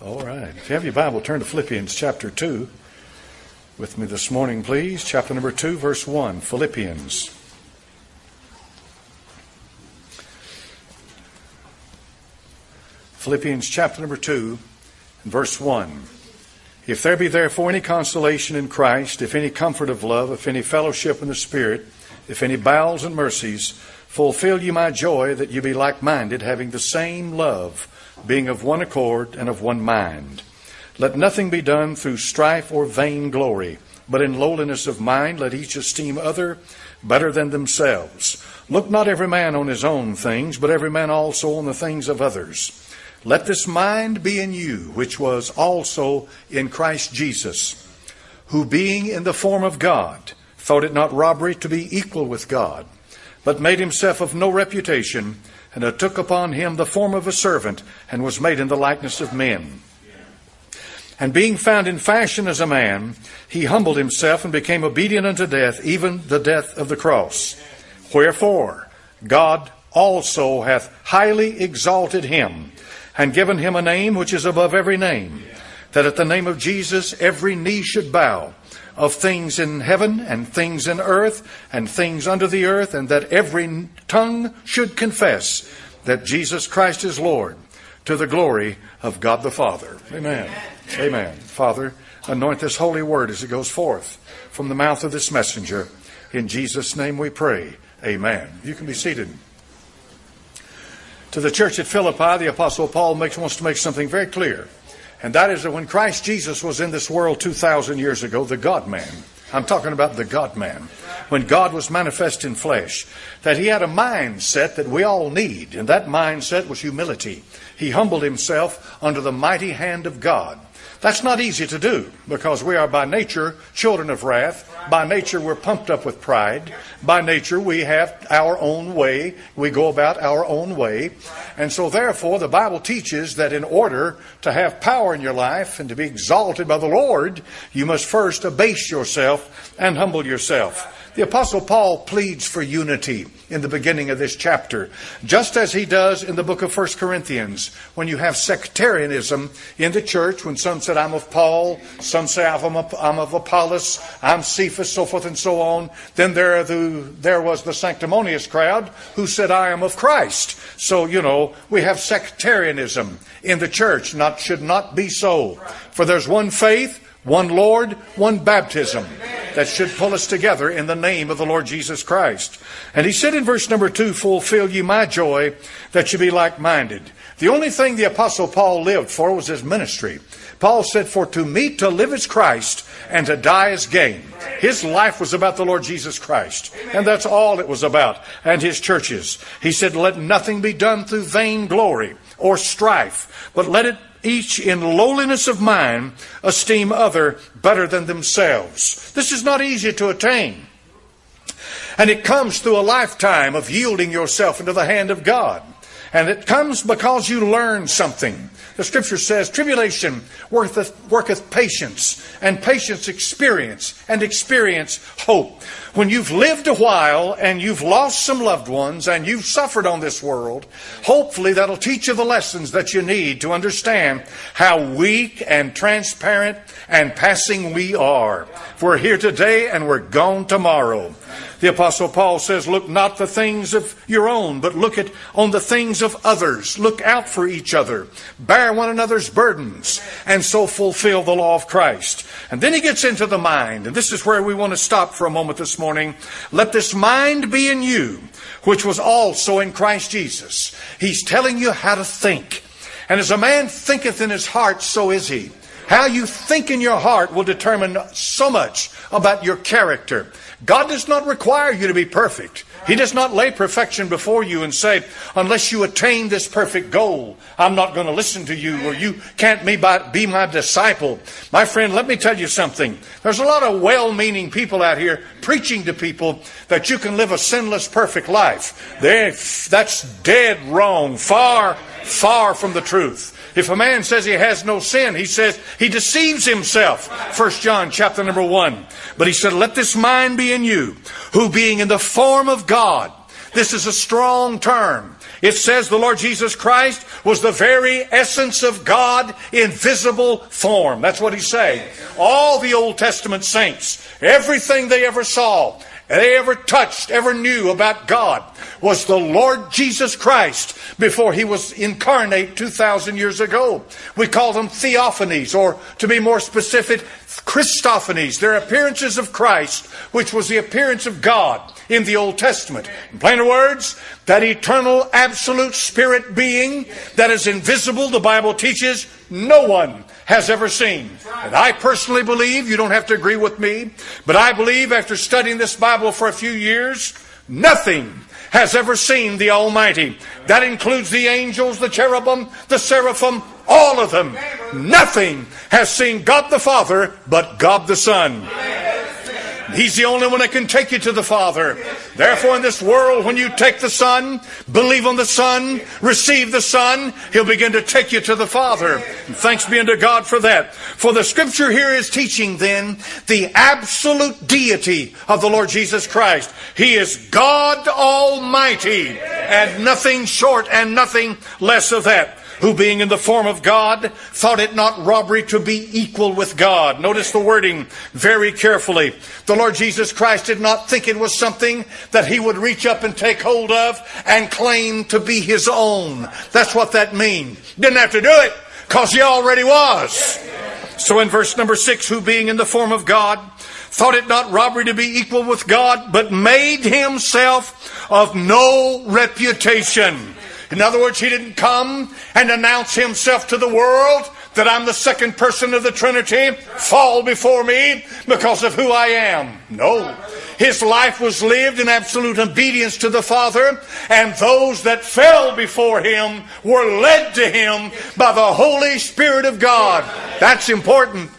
All right. If you have your Bible, turn to Philippians chapter 2 with me this morning, please. Chapter number 2, verse 1. Philippians. Philippians chapter number 2, verse 1. If there be therefore any consolation in Christ, if any comfort of love, if any fellowship in the Spirit, if any bowels and mercies, fulfill ye my joy that ye be like minded, having the same love, being of one accord and of one mind. Let nothing be done through strife or vain glory, but in lowliness of mind let each esteem other better than themselves. Look not every man on his own things, but every man also on the things of others. Let this mind be in you, which was also in Christ Jesus, who being in the form of God, thought it not robbery to be equal with God, but made himself of no reputation, and took upon him the form of a servant, and was made in the likeness of men. And being found in fashion as a man, he humbled himself and became obedient unto death, even the death of the cross. Wherefore, God also hath highly exalted him, and given him a name which is above every name, that at the name of Jesus every knee should bow, of things in heaven and things in earth and things under the earth, and that every tongue should confess that Jesus Christ is Lord, to the glory of God the Father. Amen. Amen. Father, anoint this holy word as it goes forth from the mouth of this messenger. In Jesus' name we pray. Amen. You can be seated. To the church at Philippi, the Apostle Paul makes, wants to make something very clear. And that is that when Christ Jesus was in this world 2,000 years ago, the God man, I'm talking about the God man, when God was manifest in flesh, that he had a mindset that we all need. And that mindset was humility. He humbled himself under the mighty hand of God. That's not easy to do because we are by nature children of wrath. By nature we're pumped up with pride. By nature we have our own way. We go about our own way. And so therefore the Bible teaches that in order to have power in your life and to be exalted by the Lord, you must first abase yourself and humble yourself. The Apostle Paul pleads for unity in the beginning of this chapter, just as he does in the book of 1 Corinthians, when you have sectarianism in the church, when some said, I'm of Paul, some say, I'm of, I'm of Apollos, I'm Cephas, so forth and so on. Then there, the, there was the sanctimonious crowd who said, I am of Christ. So, you know, we have sectarianism in the church. Not, should not be so. For there's one faith, one Lord, one baptism that should pull us together in the name of the Lord Jesus Christ. And he said in verse number two, Fulfill ye my joy that you be like minded. The only thing the Apostle Paul lived for was his ministry. Paul said, For to me to live is Christ, and to die is gain. His life was about the Lord Jesus Christ. And that's all it was about, and his churches. He said, Let nothing be done through vain glory or strife, but let it each in lowliness of mind esteem other better than themselves. This is not easy to attain. And it comes through a lifetime of yielding yourself into the hand of God. And it comes because you learn something. The scripture says, tribulation worketh, worketh patience, and patience experience, and experience hope. When you've lived a while and you've lost some loved ones and you've suffered on this world, hopefully that'll teach you the lessons that you need to understand how weak and transparent and passing we are. We're here today and we're gone tomorrow. The apostle Paul says, look not the things of your own, but look at on the things of others. Look out for each other. Bear one another's burdens and so fulfill the law of Christ. And then he gets into the mind. And this is where we want to stop for a moment this morning. Let this mind be in you, which was also in Christ Jesus. He's telling you how to think. And as a man thinketh in his heart, so is he. How you think in your heart will determine so much about your character. God does not require you to be perfect. He does not lay perfection before you and say, unless you attain this perfect goal, I'm not going to listen to you or you can't be my disciple. My friend, let me tell you something. There's a lot of well-meaning people out here preaching to people that you can live a sinless, perfect life. They, that's dead wrong. Far, far from the truth. If a man says he has no sin, he says he deceives himself. First John chapter number one. But he said, let this mind be in you, who being in the form of God, this is a strong term. It says the Lord Jesus Christ was the very essence of God in visible form. That's what he's saying. All the Old Testament saints, everything they ever saw, they ever touched, ever knew about God was the Lord Jesus Christ before he was incarnate 2,000 years ago. We call them theophanies, or to be more specific, Christophanies. They're appearances of Christ, which was the appearance of God in the Old Testament. In plainer words, that eternal, absolute spirit being that is invisible, the Bible teaches, no one has ever seen. And I personally believe, you don't have to agree with me, but I believe after studying this Bible for a few years, nothing has ever seen the Almighty. That includes the angels, the cherubim, the seraphim, all of them. Nothing has seen God the Father but God the Son. He's the only one that can take you to the Father. Therefore, in this world, when you take the Son, believe on the Son, receive the Son, He'll begin to take you to the Father. And thanks be unto God for that. For the scripture here is teaching then the absolute deity of the Lord Jesus Christ. He is God Almighty and nothing short and nothing less of that who being in the form of God thought it not robbery to be equal with God. Notice the wording very carefully. The Lord Jesus Christ did not think it was something that he would reach up and take hold of and claim to be his own. That's what that means. Didn't have to do it because he already was. So in verse number six, who being in the form of God, thought it not robbery to be equal with God, but made himself of no reputation in other words, he didn't come and announce himself to the world that I'm the second person of the Trinity, fall before me because of who I am. No. His life was lived in absolute obedience to the Father, and those that fell before him were led to him by the Holy Spirit of God. That's important.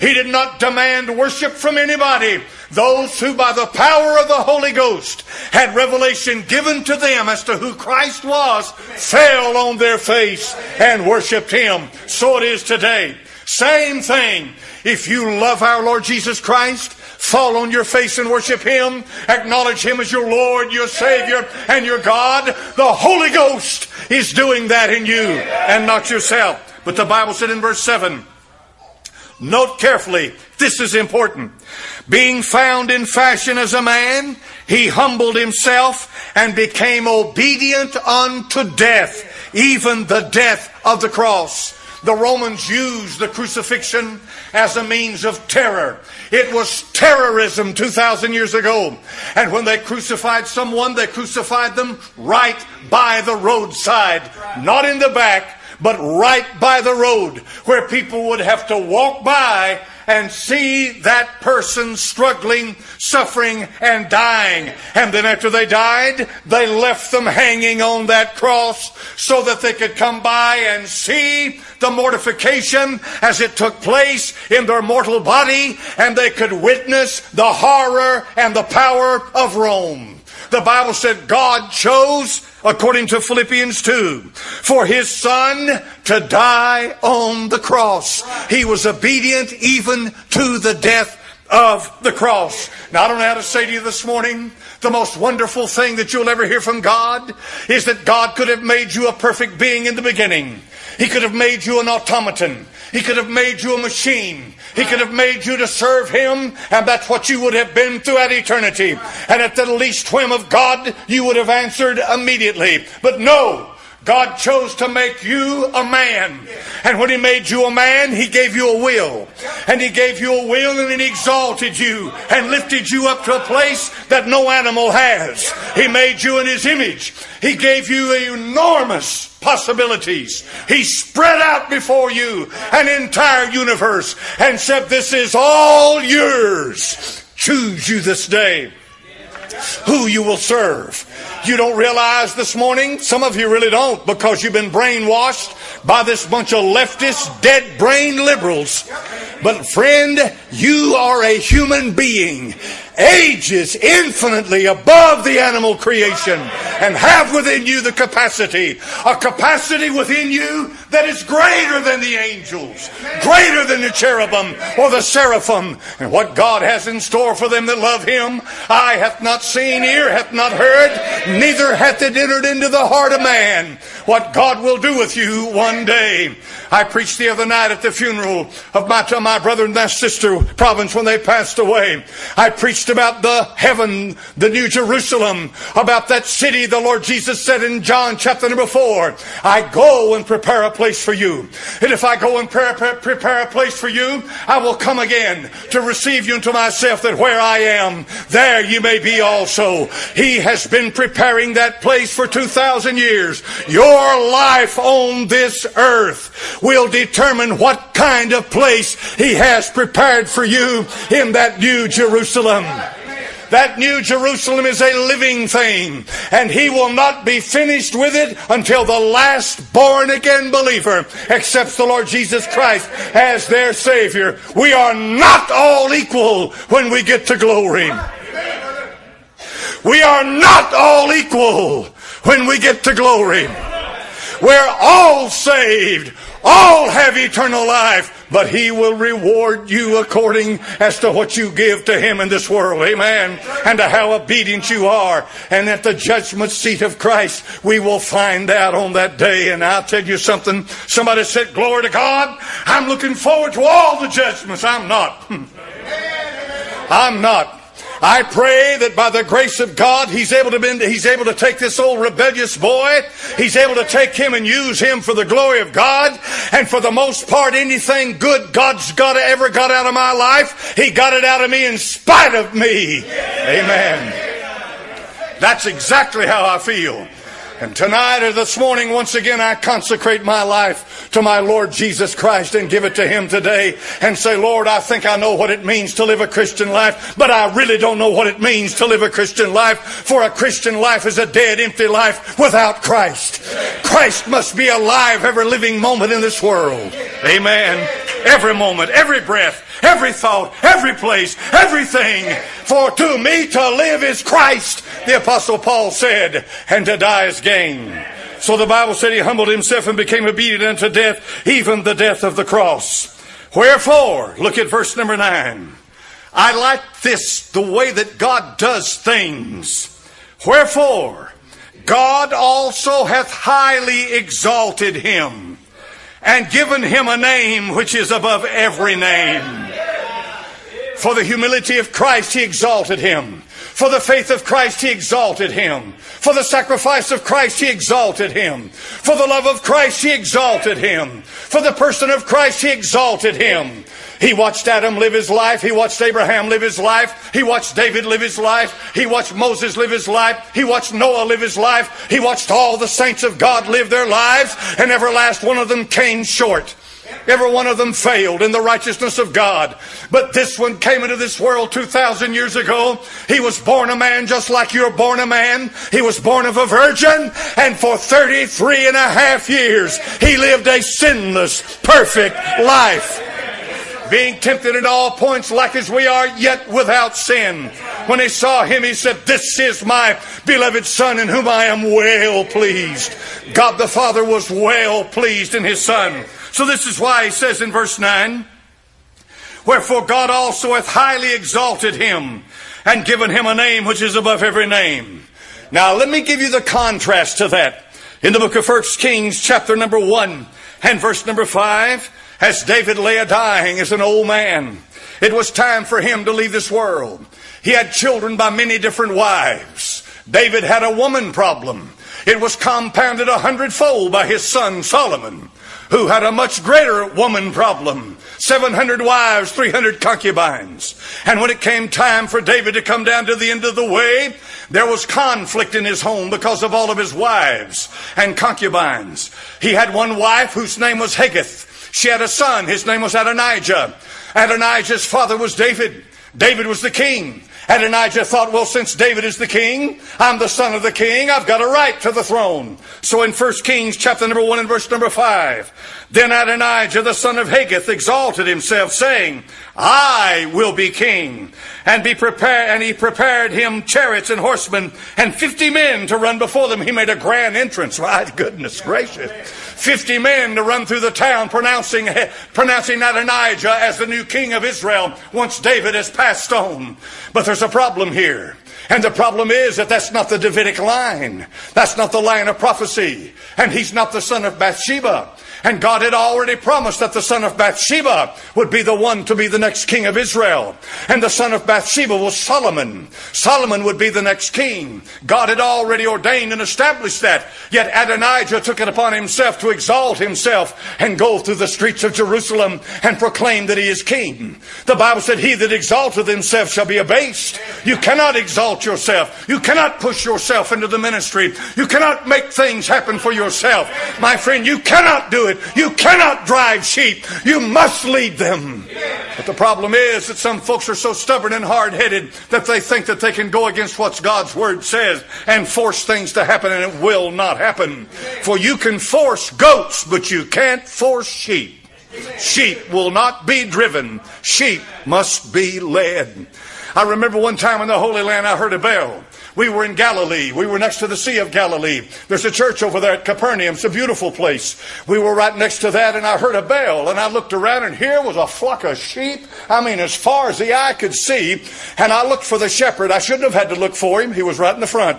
He did not demand worship from anybody. Those who, by the power of the Holy Ghost, had revelation given to them as to who Christ was, fell on their face and worshiped Him. So it is today. Same thing. If you love our Lord Jesus Christ, fall on your face and worship Him, acknowledge Him as your Lord, your Savior, and your God, the Holy Ghost is doing that in you and not yourself. But the Bible said in verse 7, Note carefully, this is important. Being found in fashion as a man, he humbled himself and became obedient unto death, even the death of the cross. The Romans used the crucifixion as a means of terror. It was terrorism 2,000 years ago. And when they crucified someone, they crucified them right by the roadside, not in the back, but right by the road where people would have to walk by and see that person struggling, suffering, and dying. And then after they died, they left them hanging on that cross so that they could come by and see the mortification as it took place in their mortal body and they could witness the horror and the power of Rome. The Bible said God chose according to Philippians 2, for his son to die on the cross. He was obedient even to the death of the cross. Now, I don't know how to say to you this morning, the most wonderful thing that you'll ever hear from God is that God could have made you a perfect being in the beginning. He could have made you an automaton. He could have made you a machine. He could have made you to serve Him, and that's what you would have been throughout eternity. And at the least whim of God, you would have answered immediately. But no, God chose to make you a man. And when He made you a man, He gave you a will. And He gave you a will and He exalted you and lifted you up to a place that no animal has. He made you in His image. He gave you enormous possibilities. He spread out before you an entire universe and said, This is all yours. Choose you this day who you will serve. You don't realize this morning, some of you really don't, because you've been brainwashed by this bunch of leftist, dead brain liberals. But friend, You are a human being, ages infinitely above the animal creation, and have within you the capacity, a capacity within you that is greater than the angels, greater than the cherubim or the seraphim. And what God has in store for them that love Him, eye hath not seen, ear hath not heard, neither hath it entered into the heart of man what God will do with you one day. I preached the other night at the funeral of my, my brother and my sister province when they passed away. I preached about the heaven, the New Jerusalem, about that city the Lord Jesus said in John chapter number four, I go and prepare a place for you. And if I go and prepare, prepare a place for you, I will come again to receive you into myself that where I am, there you may be also. He has been preparing that place for 2,000 years. Your life on this earth will determine what kind of place He has prepared for you in that new Jerusalem. That new Jerusalem is a living thing, and He will not be finished with it until the last born again believer accepts the Lord Jesus Christ as their Savior. We are not all equal when we get to glory. We are not all equal when we get to glory. We're all saved. All have eternal life, but He will reward you according as to what you give to Him in this world. Amen. And to how obedient you are. And at the judgment seat of Christ, we will find out on that day. And I'll tell you something. Somebody said, Glory to God. I'm looking forward to all the judgments. I'm not. I'm not. I pray that by the grace of God, He's able to bend, He's able to take this old rebellious boy. He's able to take him and use him for the glory of God. And for the most part, anything good God's got ever got out of my life, He got it out of me in spite of me. Amen. That's exactly how I feel. And tonight or this morning, once again, I consecrate my life to my Lord Jesus Christ and give it to Him today and say, Lord, I think I know what it means to live a Christian life, but I really don't know what it means to live a Christian life, for a Christian life is a dead, empty life without Christ. Christ must be alive every living moment in this world. Amen. Every moment, every breath, every thought, every place, everything. For to me to live is Christ, the Apostle Paul said, and to die is gain. So the Bible said he humbled himself and became obedient unto death, even the death of the cross. Wherefore, look at verse number nine. I like this, the way that God does things. Wherefore, God also hath highly exalted him and given him a name which is above every name. For the humility of Christ, he exalted him. For the faith of Christ, he exalted him. For the sacrifice of Christ, he exalted him. For the love of Christ, he exalted him. For the person of Christ, he exalted him. He watched Adam live his life. He watched Abraham live his life. He watched David live his life. He watched Moses live his life. He watched Noah live his life. He watched all the saints of God live their lives, and every last one of them came short. Every one of them failed in the righteousness of God. But this one came into this world 2,000 years ago. He was born a man just like you're born a man. He was born of a virgin. And for 33 and a half years, he lived a sinless, perfect life being tempted at all points like as we are, yet without sin. When he saw him, he said, This is my beloved Son in whom I am well pleased. God the Father was well pleased in his Son. So this is why he says in verse 9, Wherefore God also hath highly exalted him and given him a name which is above every name. Now let me give you the contrast to that. In the book of First Kings, chapter number 1 and verse number 5, as David lay a dying as an old man, it was time for him to leave this world. He had children by many different wives. David had a woman problem. It was compounded a hundredfold by his son Solomon who had a much greater woman problem 700 wives, 300 concubines. And when it came time for David to come down to the end of the way, there was conflict in his home because of all of his wives and concubines. He had one wife whose name was Haggith. She had a son, his name was Adonijah. Adonijah's father was David. David was the king. Adonijah thought, well, since David is the king, I'm the son of the king, I've got a right to the throne. So in 1 Kings chapter number 1 and verse number 5, then Adonijah the son of Haggith exalted himself, saying, I will be king, and be prepared, and he prepared him chariots and horsemen, and fifty men to run before them. He made a grand entrance. My goodness gracious. 50 men to run through the town pronouncing, pronouncing Adonijah as the new king of Israel once David has passed on. But there's a problem here. And the problem is that that's not the Davidic line. That's not the line of prophecy. And he's not the son of Bathsheba. And God had already promised that the son of Bathsheba would be the one to be the next king of Israel. And the son of Bathsheba was Solomon. Solomon would be the next king. God had already ordained and established that. Yet Adonijah took it upon himself to exalt himself and go through the streets of Jerusalem and proclaim that he is king. The Bible said, He that exalteth himself shall be abased. You cannot exalt yourself. You cannot push yourself into the ministry. You cannot make things happen for yourself. My friend, you cannot do it it. You cannot drive sheep. You must lead them. But the problem is that some folks are so stubborn and hard headed that they think that they can go against what God's Word says and force things to happen, and it will not happen. For you can force goats, but you can't force sheep. Sheep will not be driven, sheep must be led. I remember one time in the Holy Land I heard a bell. We were in Galilee. We were next to the Sea of Galilee. There's a church over there at Capernaum. It's a beautiful place. We were right next to that, and I heard a bell, and I looked around, and here was a flock of sheep. I mean, as far as the eye could see. And I looked for the shepherd. I shouldn't have had to look for him. He was right in the front.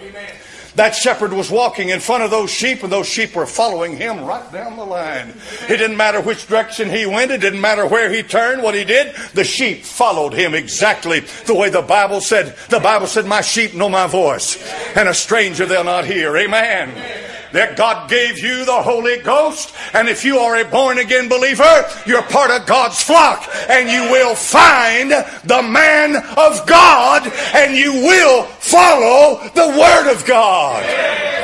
Amen. That shepherd was walking in front of those sheep, and those sheep were following him right down the line. It didn't matter which direction he went, it didn't matter where he turned, what he did. The sheep followed him exactly the way the Bible said. The Bible said, My sheep know my voice, and a stranger they'll not hear. Amen that God gave you the Holy Ghost. And if you are a born again believer, you're part of God's flock. And you will find the man of God and you will follow the Word of God.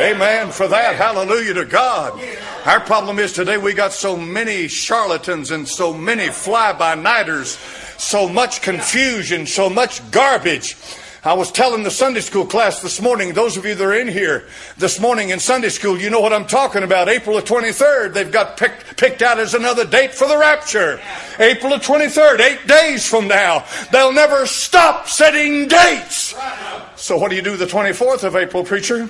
Amen for that. Hallelujah to God. Our problem is today we got so many charlatans and so many fly by nighters, so much confusion, so much garbage. I was telling the Sunday school class this morning, those of you that are in here this morning in Sunday school, you know what I'm talking about. April the 23rd, they've got picked, picked out as another date for the rapture. April the 23rd, eight days from now. They'll never stop setting dates. So what do you do the 24th of April, preacher?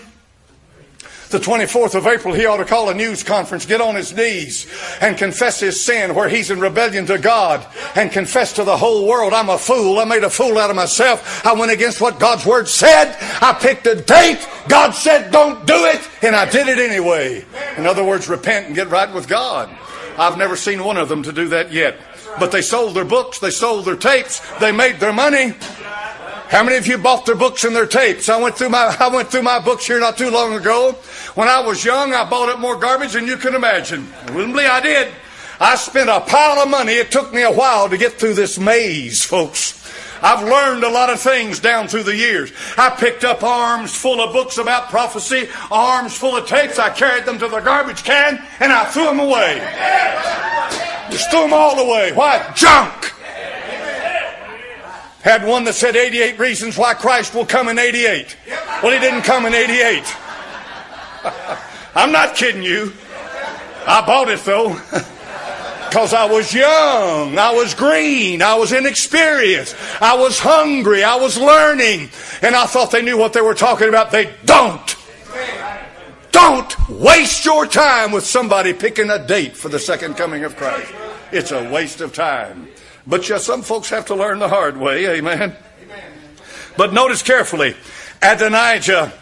The 24th of April, he ought to call a news conference, get on his knees, and confess his sin where he's in rebellion to God, and confess to the whole world, I'm a fool. I made a fool out of myself. I went against what God's word said. I picked a date. God said, don't do it, and I did it anyway. In other words, repent and get right with God. I've never seen one of them to do that yet. But they sold their books, they sold their tapes, they made their money. How many of you bought their books and their tapes? I went through my I went through my books here not too long ago. When I was young, I bought up more garbage than you can imagine. Willingly I did. I spent a pile of money. It took me a while to get through this maze, folks. I've learned a lot of things down through the years. I picked up arms full of books about prophecy, arms full of tapes. I carried them to the garbage can and I threw them away. Just threw them all away. Why? Junk. Had one that said 88 reasons why Christ will come in 88. Well, he didn't come in 88. I'm not kidding you. I bought it though. Because I was young, I was green, I was inexperienced, I was hungry, I was learning, and I thought they knew what they were talking about. They don't. Don't waste your time with somebody picking a date for the second coming of Christ. It's a waste of time. But yeah, some folks have to learn the hard way. Amen. Amen. But notice carefully, Adonijah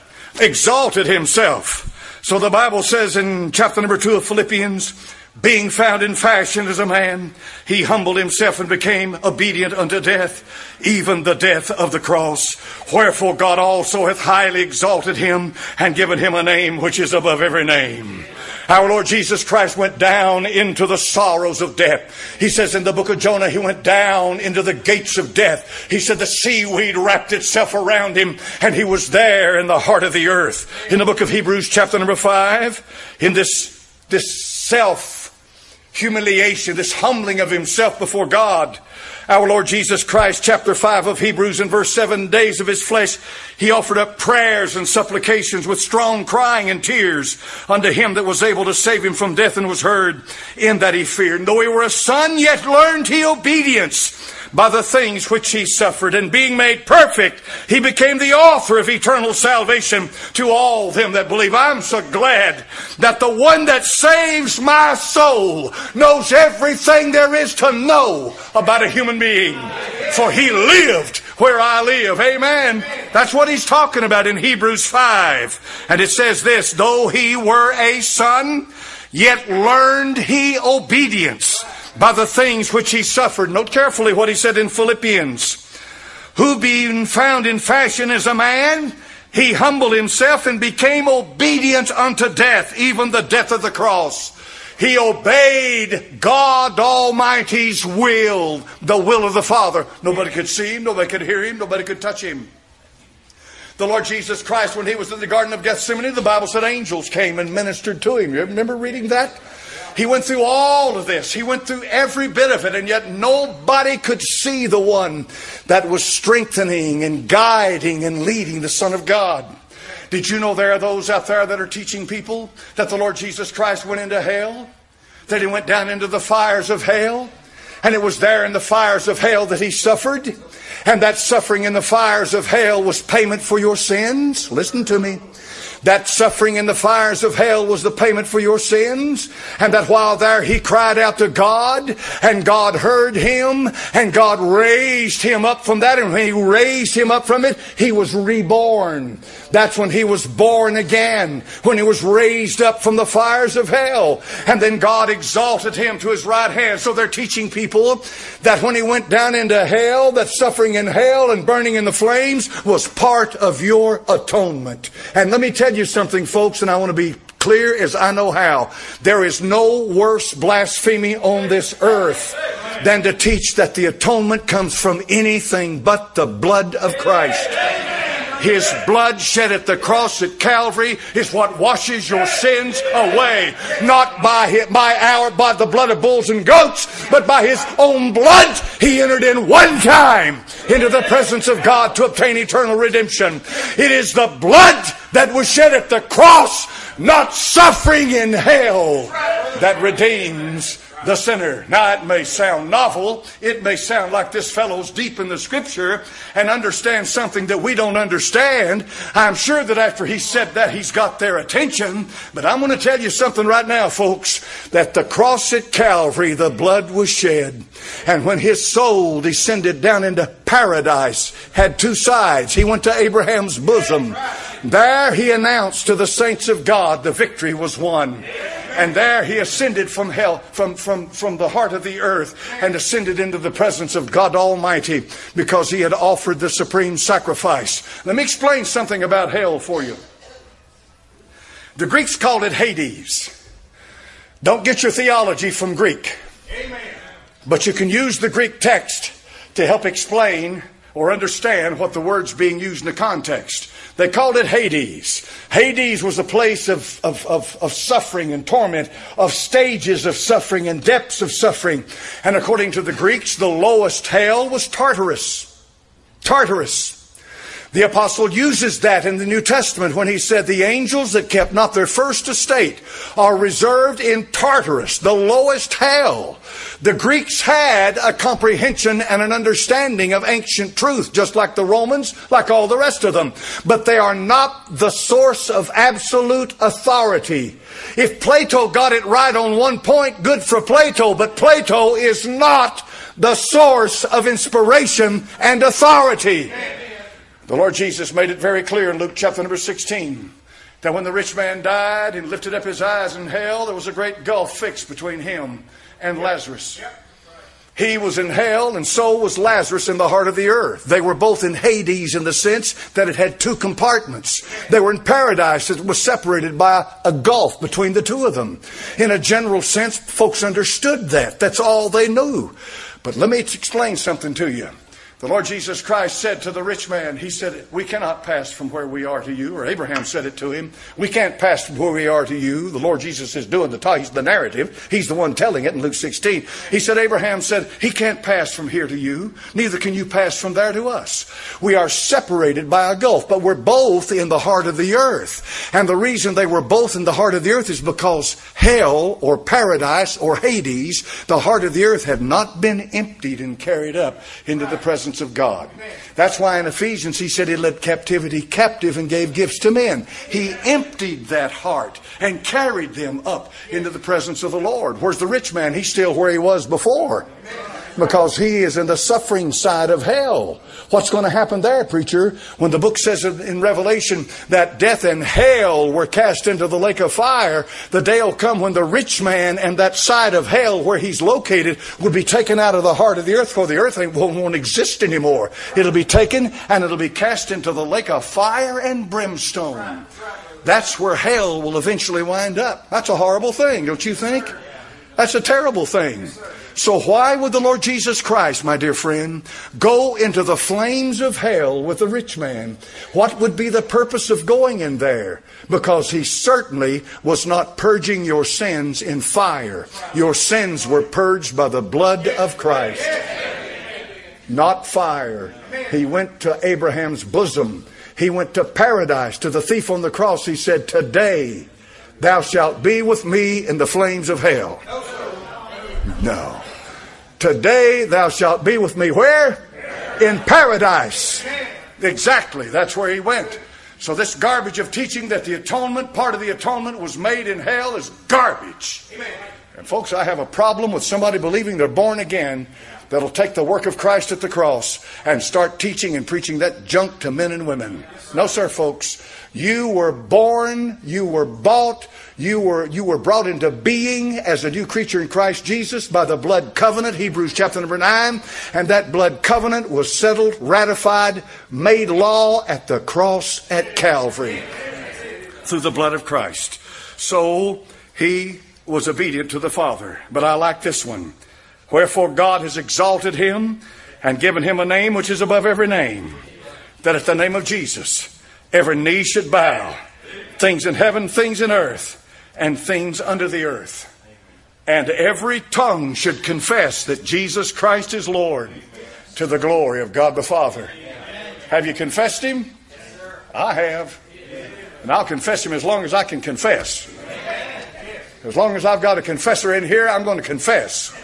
exalted himself. So the Bible says in chapter number two of Philippians, being found in fashion as a man, he humbled himself and became obedient unto death, even the death of the cross. Wherefore God also hath highly exalted him and given him a name which is above every name. Our Lord Jesus Christ went down into the sorrows of death. He says in the book of Jonah, he went down into the gates of death. He said the seaweed wrapped itself around him and he was there in the heart of the earth. In the book of Hebrews chapter number five, in this, this self humiliation, this humbling of himself before God. Our Lord Jesus Christ, chapter 5 of Hebrews, in verse 7 days of his flesh, he offered up prayers and supplications with strong crying and tears unto him that was able to save him from death and was heard in that he feared. And though he were a son, yet learned he obedience by the things which he suffered. And being made perfect, he became the author of eternal salvation to all them that believe. I'm so glad that the one that saves my soul knows everything there is to know about a human being. For he lived where I live. Amen. That's what he's talking about in Hebrews 5. And it says this, though he were a son, yet learned he obedience by the things which he suffered. Note carefully what he said in Philippians. Who being found in fashion as a man, he humbled himself and became obedient unto death, even the death of the cross. He obeyed God Almighty's will, the will of the Father. Nobody could see him, nobody could hear him, nobody could touch him. The Lord Jesus Christ, when he was in the Garden of Gethsemane, the Bible said angels came and ministered to him. You remember reading that? He went through all of this. He went through every bit of it, and yet nobody could see the one that was strengthening and guiding and leading the Son of God. Did you know there are those out there that are teaching people that the Lord Jesus Christ went into hell? That he went down into the fires of hell? And it was there in the fires of hell that he suffered? And that suffering in the fires of hell was payment for your sins? Listen to me. That suffering in the fires of hell was the payment for your sins. And that while there he cried out to God and God heard him and God raised him up from that. And when he raised him up from it, he was reborn. That's when he was born again. When he was raised up from the fires of hell. And then God exalted him to his right hand. So they're teaching people that when he went down into hell, that suffering in hell and burning in the flames was part of your atonement. And let me tell you something, folks, and I want to be clear as I know how. There is no worse blasphemy on this earth than to teach that the atonement comes from anything but the blood of Christ. His blood shed at the cross at Calvary is what washes your sins away. Not by, his, by our, by the blood of bulls and goats, but by His own blood. He entered in one time into the presence of God to obtain eternal redemption. It is the blood that was shed at the cross, not suffering in hell, that redeems the sinner. Now, it may sound novel. It may sound like this fellow's deep in the scripture and understands something that we don't understand. I'm sure that after he said that, he's got their attention. But I'm going to tell you something right now, folks, that the cross at Calvary, the blood was shed. And when his soul descended down into paradise, had two sides. He went to Abraham's bosom. There he announced to the saints of God the victory was won. And there he ascended from hell, from, from, from the heart of the earth, and ascended into the presence of God Almighty because he had offered the supreme sacrifice. Let me explain something about hell for you. The Greeks called it Hades. Don't get your theology from Greek. Amen. But you can use the Greek text to help explain or understand what the word's being used in the context. They called it Hades. Hades was a place of, of, of, of, suffering and torment, of stages of suffering and depths of suffering. And according to the Greeks, the lowest hell was Tartarus. Tartarus. The apostle uses that in the New Testament when he said the angels that kept not their first estate are reserved in Tartarus, the lowest hell. The Greeks had a comprehension and an understanding of ancient truth, just like the Romans, like all the rest of them. But they are not the source of absolute authority. If Plato got it right on one point, good for Plato, but Plato is not the source of inspiration and authority. The Lord Jesus made it very clear in Luke chapter number 16 that when the rich man died and lifted up his eyes in hell, there was a great gulf fixed between him and Lazarus. He was in hell, and so was Lazarus in the heart of the earth. They were both in Hades in the sense that it had two compartments. They were in paradise that was separated by a gulf between the two of them. In a general sense, folks understood that. That's all they knew. But let me explain something to you. The Lord Jesus Christ said to the rich man, He said, We cannot pass from where we are to you. Or Abraham said it to him, We can't pass from where we are to you. The Lord Jesus is doing the, t- the narrative. He's the one telling it in Luke 16. He said, Abraham said, He can't pass from here to you. Neither can you pass from there to us. We are separated by a gulf, but we're both in the heart of the earth. And the reason they were both in the heart of the earth is because hell or paradise or Hades, the heart of the earth, had not been emptied and carried up into the presence presence of God. That's why in Ephesians he said he led captivity captive and gave gifts to men. He emptied that heart and carried them up into the presence of the Lord. Where's the rich man? He's still where he was before because he is in the suffering side of hell. What's going to happen there, preacher? When the book says in Revelation that death and hell were cast into the lake of fire, the day will come when the rich man and that side of hell where he's located will be taken out of the heart of the earth, for the earth won't exist anymore. It'll be taken and it'll be cast into the lake of fire and brimstone. That's where hell will eventually wind up. That's a horrible thing, don't you think? That's a terrible thing. So why would the Lord Jesus Christ, my dear friend, go into the flames of hell with the rich man? What would be the purpose of going in there? Because he certainly was not purging your sins in fire. Your sins were purged by the blood of Christ, not fire. He went to Abraham's bosom. He went to paradise. To the thief on the cross, he said, Today thou shalt be with me in the flames of hell. No. Today thou shalt be with me where? In paradise. Exactly. That's where he went. So this garbage of teaching that the atonement, part of the atonement was made in hell is garbage. And folks, I have a problem with somebody believing they're born again that'll take the work of Christ at the cross and start teaching and preaching that junk to men and women. No, sir, folks. You were born, you were bought, you were, you were brought into being as a new creature in Christ Jesus by the blood covenant, Hebrews chapter number 9. And that blood covenant was settled, ratified, made law at the cross at Calvary through the blood of Christ. So he was obedient to the Father. But I like this one. Wherefore God has exalted him and given him a name which is above every name, that at the name of Jesus every knee should bow, things in heaven, things in earth and things under the earth. And every tongue should confess that Jesus Christ is Lord to the glory of God the Father. Have you confessed Him? I have. And I'll confess Him as long as I can confess. As long as I've got a confessor in here, I'm going to confess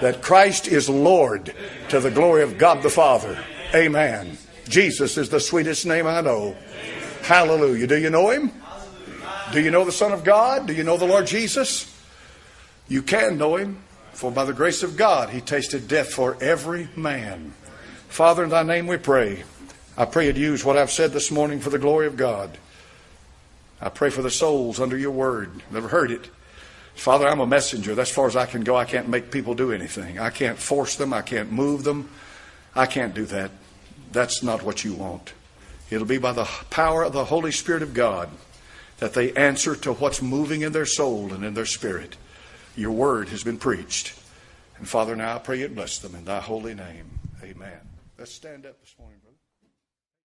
that Christ is Lord to the glory of God the Father. Amen. Jesus is the sweetest name I know. Hallelujah. Do you know Him? Do you know the Son of God? Do you know the Lord Jesus? You can know him, for by the grace of God he tasted death for every man. Father, in thy name we pray. I pray you'd use what I've said this morning for the glory of God. I pray for the souls under your word. Never heard it. Father, I'm a messenger. That's far as I can go. I can't make people do anything. I can't force them. I can't move them. I can't do that. That's not what you want. It'll be by the power of the Holy Spirit of God that they answer to what's moving in their soul and in their spirit. Your word has been preached. And Father, now I pray you bless them in thy holy name. Amen. Let's stand up this morning.